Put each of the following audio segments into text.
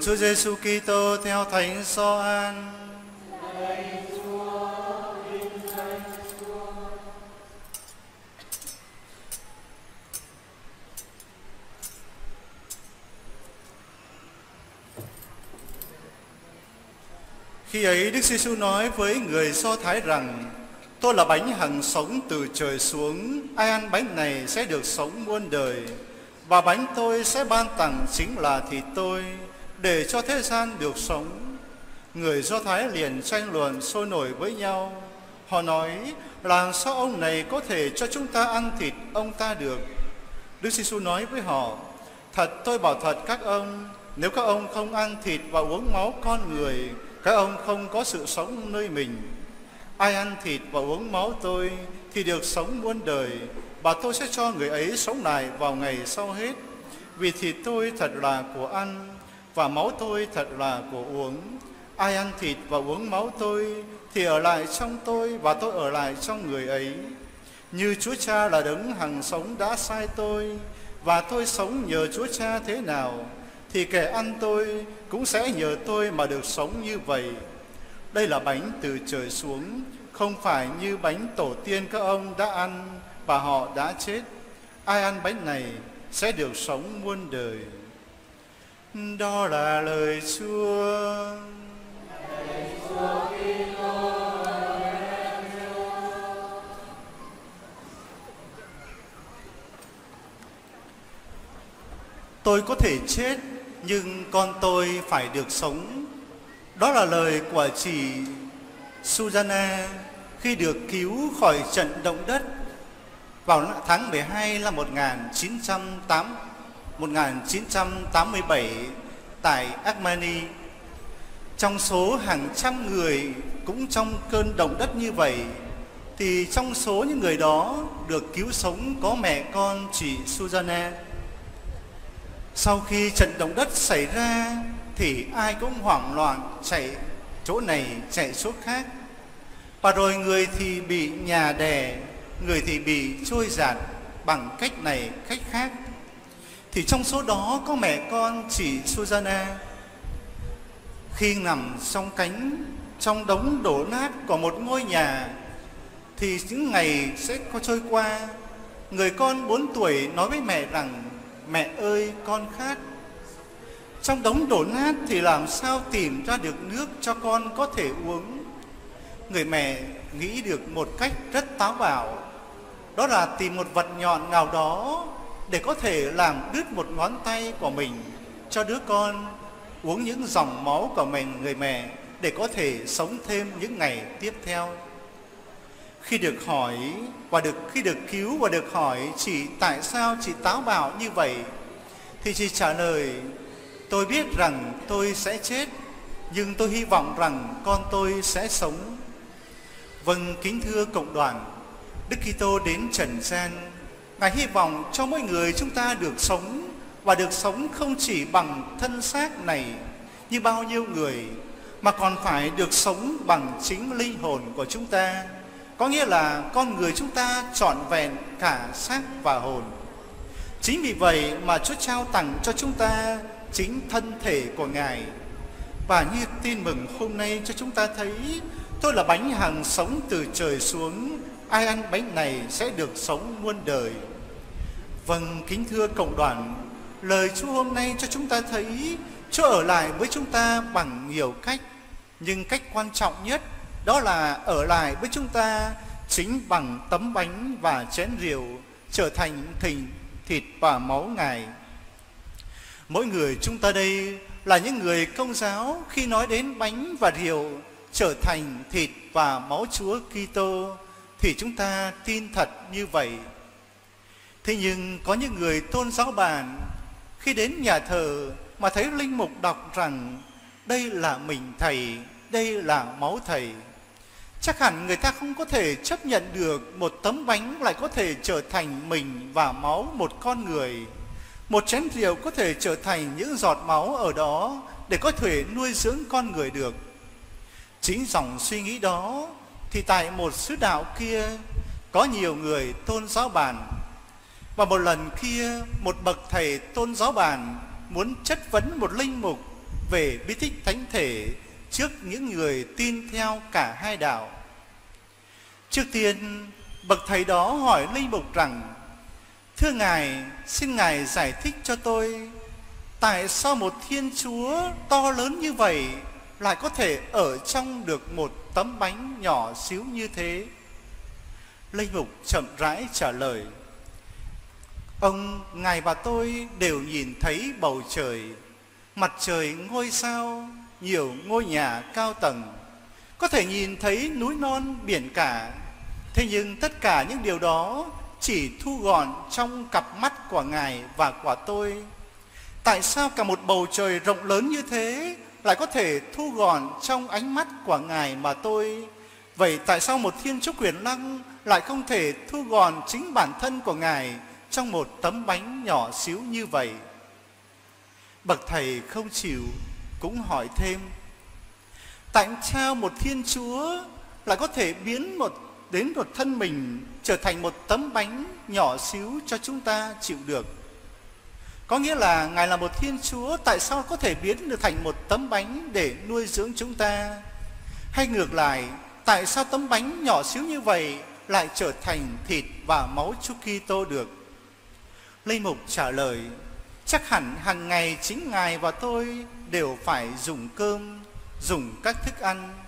Chúa Giêsu Kitô theo Thánh Gioan. Khi ấy Đức Giêsu nói với người Do Thái rằng: Tôi là bánh hằng sống từ trời xuống, ai ăn bánh này sẽ được sống muôn đời. Và bánh tôi sẽ ban tặng chính là thịt tôi, để cho thế gian được sống. Người Do Thái liền tranh luận sôi nổi với nhau. Họ nói, làm sao ông này có thể cho chúng ta ăn thịt ông ta được? Đức Giêsu nói với họ, thật tôi bảo thật các ông, nếu các ông không ăn thịt và uống máu con người, các ông không có sự sống nơi mình. Ai ăn thịt và uống máu tôi thì được sống muôn đời, và tôi sẽ cho người ấy sống lại vào ngày sau hết. Vì thịt tôi thật là của ăn, và máu tôi thật là của uống. Ai ăn thịt và uống máu tôi thì ở lại trong tôi và tôi ở lại trong người ấy. Như Chúa Cha là đấng hằng sống đã sai tôi và tôi sống nhờ Chúa Cha thế nào thì kẻ ăn tôi cũng sẽ nhờ tôi mà được sống như vậy. Đây là bánh từ trời xuống, không phải như bánh tổ tiên các ông đã ăn và họ đã chết. Ai ăn bánh này sẽ được sống muôn đời. Đó là lời Chúa. Tôi có thể chết, nhưng con tôi phải được sống. Đó là lời của chị Susanna khi được cứu khỏi trận động đất vào tháng 12 năm 1908 1987 tại Armenia. Trong số hàng trăm người cũng trong cơn động đất như vậy thì trong số những người đó được cứu sống có mẹ con chị Susanna. Sau khi trận động đất xảy ra thì ai cũng hoảng loạn chạy chỗ này chạy chỗ khác. Và rồi người thì bị nhà đè, người thì bị trôi giạt bằng cách này cách khác. Thì trong số đó có mẹ con chị Susanna. Khi nằm trong cánh, trong đống đổ nát của một ngôi nhà, thì những ngày sẽ có trôi qua. Người con 4 tuổi nói với mẹ rằng, mẹ ơi, con khát. Trong đống đổ nát thì làm sao tìm ra được nước cho con có thể uống? Người mẹ nghĩ được một cách rất táo bạo. Đó là tìm một vật nhọn nào đó để có thể làm đứt một ngón tay của mình cho đứa con, uống những dòng máu của mình, người mẹ, để có thể sống thêm những ngày tiếp theo. Khi được hỏi và được, khi được cứu và được hỏi chị tại sao chị táo bạo như vậy, thì chị trả lời, tôi biết rằng tôi sẽ chết, nhưng tôi hy vọng rằng con tôi sẽ sống. Vâng kính thưa cộng đoàn, đức kitô đến trần gian ngài hy vọng cho mỗi người chúng ta được sống và được sống không chỉ bằng thân xác này như bao nhiêu người mà còn phải được sống bằng chính linh hồn của chúng ta có nghĩa là con người chúng ta trọn vẹn cả xác và hồn. Chính vì vậy mà Chúa trao tặng cho chúng ta chính thân thể của Ngài. Và như tin mừng hôm nay cho chúng ta thấy, tôi là bánh hàng sống từ trời xuống, ai ăn bánh này sẽ được sống muôn đời. Vâng, kính thưa cộng đoàn, lời Chúa hôm nay cho chúng ta thấy Chúa ở lại với chúng ta bằng nhiều cách, nhưng cách quan trọng nhất đó là ở lại với chúng ta chính bằng tấm bánh và chén rượu trở thành thịnh thịt và máu Ngài. Mỗi người chúng ta đây là những người công giáo khi nói đến bánh và rượu trở thành thịt và máu Chúa Kitô thì chúng ta tin thật như vậy. Thế nhưng có những người tôn giáo bàn khi đến nhà thờ mà thấy linh mục đọc rằng đây là mình thầy, đây là máu thầy Chắc hẳn người ta không có thể chấp nhận được một tấm bánh lại có thể trở thành mình và máu một con người. Một chén rượu có thể trở thành những giọt máu ở đó để có thể nuôi dưỡng con người được. Chính dòng suy nghĩ đó thì tại một sứ đạo kia có nhiều người tôn giáo bàn. Và một lần kia một bậc thầy tôn giáo bàn muốn chất vấn một linh mục về bí tích thánh thể trước những người tin theo cả hai đạo. Trước tiên, bậc thầy đó hỏi Linh Mục rằng, Thưa Ngài, xin Ngài giải thích cho tôi, tại sao một Thiên Chúa to lớn như vậy lại có thể ở trong được một tấm bánh nhỏ xíu như thế? Linh Mục chậm rãi trả lời, Ông, Ngài và tôi đều nhìn thấy bầu trời, mặt trời, ngôi sao, nhiều ngôi nhà cao tầng, có thể nhìn thấy núi non biển cả. Thế nhưng tất cả những điều đó chỉ thu gọn trong cặp mắt của Ngài và của tôi. Tại sao cả một bầu trời rộng lớn như thế lại có thể thu gọn trong ánh mắt của Ngài mà tôi? Vậy tại sao một thiên chúa quyền năng lại không thể thu gọn chính bản thân của Ngài trong một tấm bánh nhỏ xíu như vậy? Bậc thầy không chịu, cũng hỏi thêm, Tại sao một thiên chúa lại có thể biến một, đến một thân mình trở thành một tấm bánh nhỏ xíu cho chúng ta chịu được có nghĩa là ngài là một thiên chúa tại sao có thể biến được thành một tấm bánh để nuôi dưỡng chúng ta? Hay ngược lại tại sao tấm bánh nhỏ xíu như vậy lại trở thành thịt và máu Chúa Kitô được? Lê Mục trả lời chắc hẳn hàng ngày chính ngài và tôi đều phải dùng cơm dùng các thức ăn.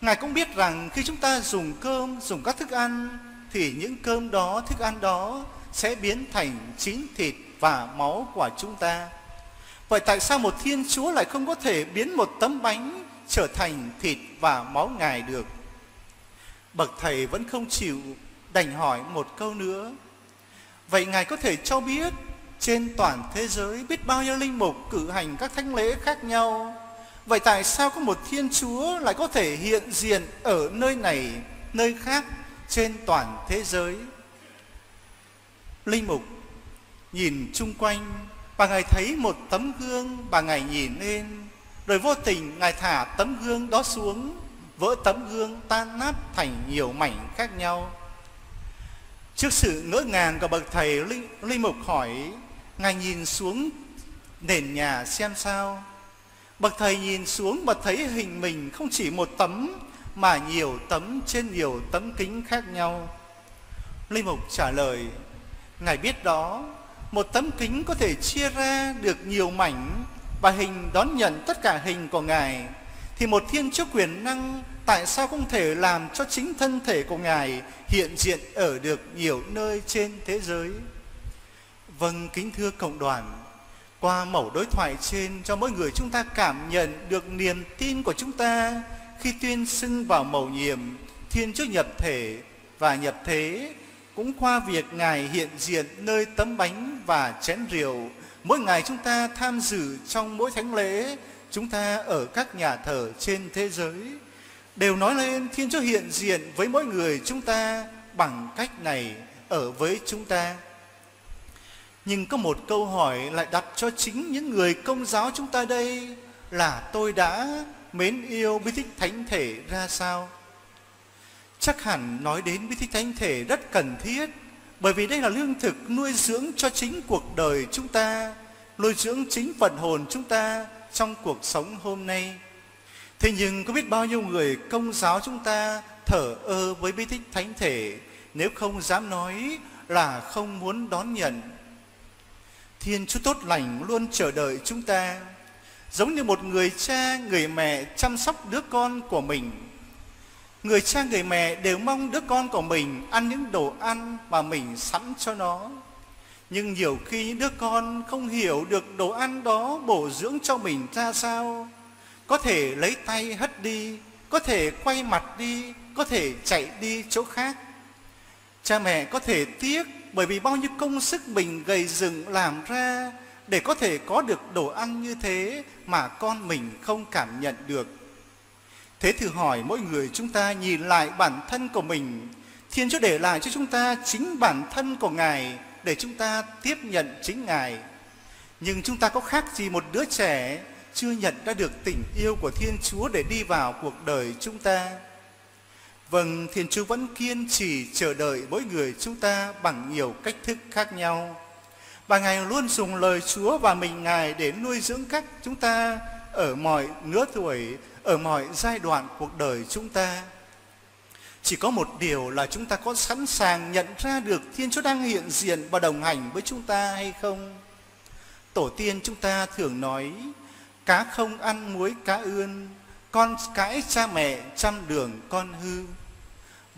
Ngài cũng biết rằng khi chúng ta dùng cơm, dùng các thức ăn thì những cơm đó, thức ăn đó sẽ biến thành chính thịt và máu của chúng ta. Vậy tại sao một Thiên Chúa lại không có thể biến một tấm bánh trở thành thịt và máu Ngài được? Bậc thầy vẫn không chịu đành hỏi một câu nữa. Vậy Ngài có thể cho biết trên toàn thế giới biết bao nhiêu linh mục cử hành các thánh lễ khác nhau Vậy tại sao có một Thiên Chúa lại có thể hiện diện ở nơi này, nơi khác trên toàn thế giới? Linh Mục nhìn chung quanh và Ngài thấy một tấm gương và Ngài nhìn lên rồi vô tình Ngài thả tấm gương đó xuống vỡ tấm gương tan nát thành nhiều mảnh khác nhau. Trước sự ngỡ ngàng của bậc thầy Linh, Linh Mục hỏi Ngài nhìn xuống nền nhà xem sao Bậc thầy nhìn xuống và thấy hình mình không chỉ một tấm mà nhiều tấm trên nhiều tấm kính khác nhau. Linh Mục trả lời, Ngài biết đó, một tấm kính có thể chia ra được nhiều mảnh và hình đón nhận tất cả hình của Ngài. Thì một thiên chúa quyền năng tại sao không thể làm cho chính thân thể của Ngài hiện diện ở được nhiều nơi trên thế giới? Vâng, kính thưa cộng đoàn, qua mẫu đối thoại trên cho mỗi người chúng ta cảm nhận được niềm tin của chúng ta khi tuyên xưng vào mầu nhiệm Thiên Chúa nhập thể và nhập thế cũng qua việc Ngài hiện diện nơi tấm bánh và chén rượu. Mỗi ngày chúng ta tham dự trong mỗi thánh lễ, chúng ta ở các nhà thờ trên thế giới đều nói lên Thiên Chúa hiện diện với mỗi người chúng ta bằng cách này ở với chúng ta. Nhưng có một câu hỏi lại đặt cho chính những người công giáo chúng ta đây là tôi đã mến yêu bí tích thánh thể ra sao? Chắc hẳn nói đến bí tích thánh thể rất cần thiết bởi vì đây là lương thực nuôi dưỡng cho chính cuộc đời chúng ta, nuôi dưỡng chính phần hồn chúng ta trong cuộc sống hôm nay. Thế nhưng có biết bao nhiêu người công giáo chúng ta thở ơ với bí tích thánh thể nếu không dám nói là không muốn đón nhận Thiên Chúa tốt lành luôn chờ đợi chúng ta Giống như một người cha, người mẹ chăm sóc đứa con của mình Người cha, người mẹ đều mong đứa con của mình ăn những đồ ăn mà mình sẵn cho nó. Nhưng nhiều khi những đứa con không hiểu được đồ ăn đó bổ dưỡng cho mình ra sao. Có thể lấy tay hất đi, có thể quay mặt đi, có thể chạy đi chỗ khác. Cha mẹ có thể tiếc bởi vì bao nhiêu công sức mình gầy dựng làm ra để có thể có được đồ ăn như thế mà con mình không cảm nhận được. Thế thử hỏi mỗi người chúng ta nhìn lại bản thân của mình, Thiên Chúa để lại cho chúng ta chính bản thân của Ngài để chúng ta tiếp nhận chính Ngài. Nhưng chúng ta có khác gì một đứa trẻ chưa nhận ra được tình yêu của Thiên Chúa để đi vào cuộc đời chúng ta? Vâng, Thiên Chúa vẫn kiên trì chờ đợi mỗi người chúng ta bằng nhiều cách thức khác nhau. Và Ngài luôn dùng lời Chúa và mình Ngài để nuôi dưỡng các chúng ta ở mọi nửa tuổi, ở mọi giai đoạn cuộc đời chúng ta. Chỉ có một điều là chúng ta có sẵn sàng nhận ra được Thiên Chúa đang hiện diện và đồng hành với chúng ta hay không? Tổ tiên chúng ta thường nói, cá không ăn muối cá ươn, con cãi cha mẹ trăm đường con hư.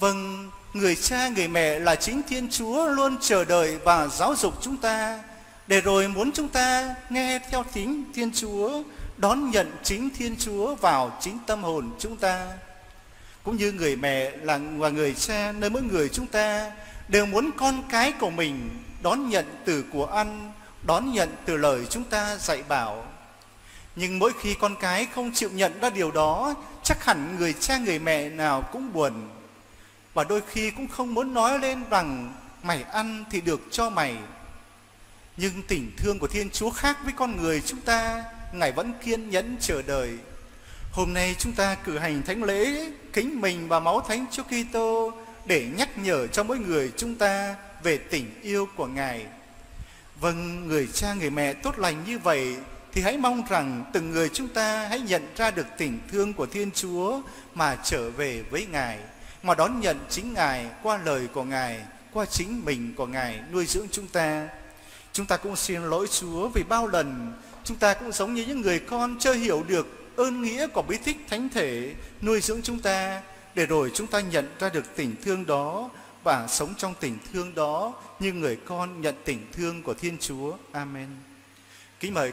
Vâng, người cha người mẹ là chính Thiên Chúa luôn chờ đợi và giáo dục chúng ta để rồi muốn chúng ta nghe theo tính Thiên Chúa, đón nhận chính Thiên Chúa vào chính tâm hồn chúng ta. Cũng như người mẹ là và người cha nơi mỗi người chúng ta đều muốn con cái của mình đón nhận từ của ăn, đón nhận từ lời chúng ta dạy bảo. Nhưng mỗi khi con cái không chịu nhận ra điều đó, chắc hẳn người cha người mẹ nào cũng buồn. Và đôi khi cũng không muốn nói lên rằng mày ăn thì được cho mày, nhưng tình thương của Thiên Chúa khác với con người chúng ta, Ngài vẫn kiên nhẫn chờ đợi. Hôm nay chúng ta cử hành thánh lễ kính mình và máu thánh Chúa Kitô để nhắc nhở cho mỗi người chúng ta về tình yêu của Ngài. Vâng, người cha người mẹ tốt lành như vậy thì hãy mong rằng từng người chúng ta hãy nhận ra được tình thương của Thiên Chúa mà trở về với Ngài, mà đón nhận chính Ngài qua lời của Ngài, qua chính mình của Ngài nuôi dưỡng chúng ta. Chúng ta cũng xin lỗi Chúa vì bao lần chúng ta cũng giống như những người con chưa hiểu được ơn nghĩa của bí tích thánh thể nuôi dưỡng chúng ta, để rồi chúng ta nhận ra được tình thương đó và sống trong tình thương đó như người con nhận tình thương của Thiên Chúa. Amen. Kính mời